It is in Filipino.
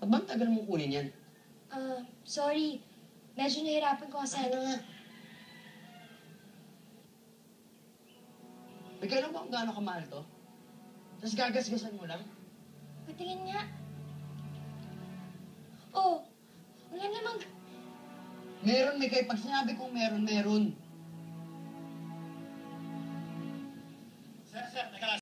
Pag bang tagal mong kunin yan? Ah, sorry. Medyo nahirapan ko kasi ano nga. Bigay lang ba kung gaano kamahal to? Tapos gagasgasan mo lang? Patingin nga. Oh, wala namang... Meron, may Mikay. Pag sinabi kong meron, meron. Sir, sir, teka lang.